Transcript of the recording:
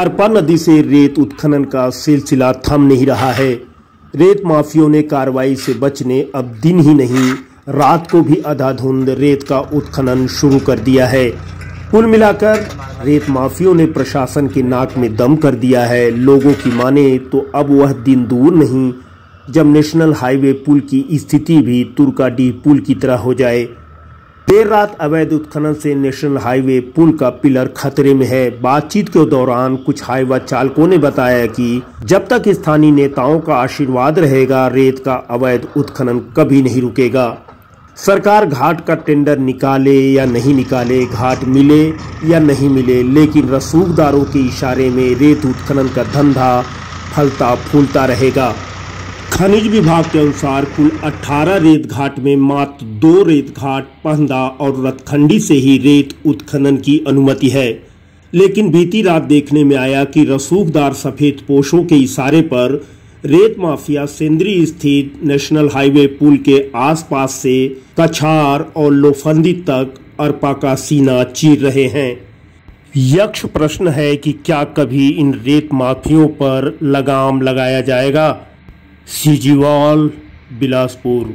अरपा नदी से रेत उत्खनन का सिलसिला थम नहीं रहा है। रेत माफियों ने कार्रवाई से बचने अब दिन ही नहीं, रात को भी अंधाधुंध रेत का उत्खनन शुरू कर दिया है। कुल मिलाकर रेत माफियों ने प्रशासन के नाक में दम कर दिया है। लोगों की माने तो अब वह दिन दूर नहीं, जब नेशनल हाईवे पुल की स्थिति भी तुर्काडीह पुल की तरह हो जाए। देर रात अवैध उत्खनन से नेशनल हाईवे पुल का पिलर खतरे में है। बातचीत के दौरान कुछ हाईवा चालकों ने बताया कि जब तक स्थानीय नेताओं का आशीर्वाद रहेगा, रेत का अवैध उत्खनन कभी नहीं रुकेगा। सरकार घाट का टेंडर निकाले या नहीं निकाले, घाट मिले या नहीं मिले, लेकिन रसूखदारों के इशारे में रेत उत्खनन का धंधा फलता फूलता रहेगा। खनिज विभाग के अनुसार कुल 18 रेत घाट में मात्र दो रेत घाट पहंदा और रतखंडी से ही रेत उत्खनन की अनुमति है। लेकिन बीती रात देखने में आया कि रसूखदार सफ़ेद पोशों के इशारे पर रेत माफिया सेंद्री स्थित नेशनल हाईवे पुल के आसपास से कछार और लोफंदी तक अरपा का सीना चीर रहे हैं। यक्ष प्रश्न है कि क्या कभी इन रेत माफियों पर लगाम लगाया जाएगा? सीजीवाल बिलासपुर।